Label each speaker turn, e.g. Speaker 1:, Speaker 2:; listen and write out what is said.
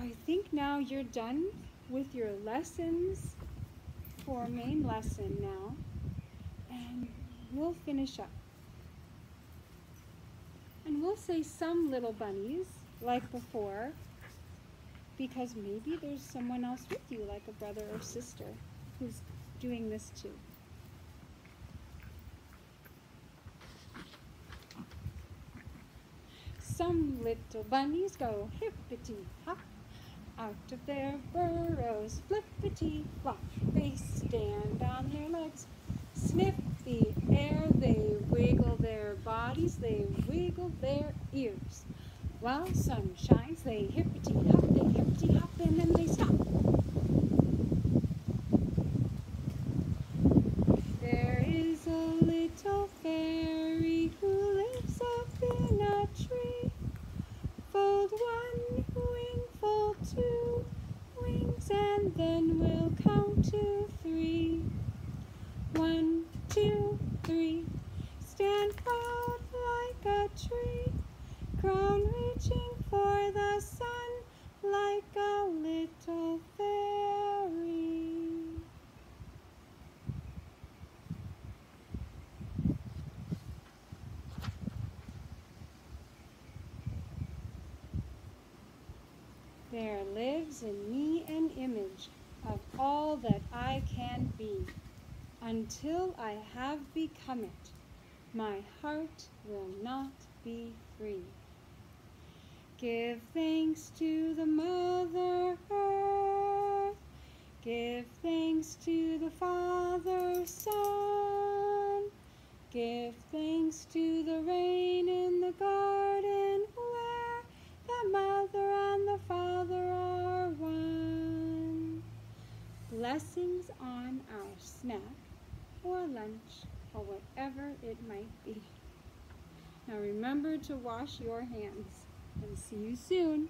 Speaker 1: I think now you're done with your lessons for main lesson now. And we'll finish up. And we'll say some little bunnies like before because maybe there's someone else with you like a brother or sister who's doing this too. Some little bunnies go hippity hop out of their burrows, flippity flop. They stand on their legs, sniff the air, they wiggle their bodies, they wiggle their ears. While sun shines, they hippity hop, they hippity hop, and then they stop. There is a little fairy who lives up in a tree. Fold one wing, fold two wings, and then we'll count to three. One, two, three. Stand proud like a tree, crown reaching for the sun like a little fairy. There lives in me an image of all that I can be. Until I have become it, my heart will not be free. Give thanks to the Mother Earth. Give thanks to the Father Sun. Give thanks to the rain Blessings on our snack or lunch or whatever it might be. Now remember to wash your hands and see you soon.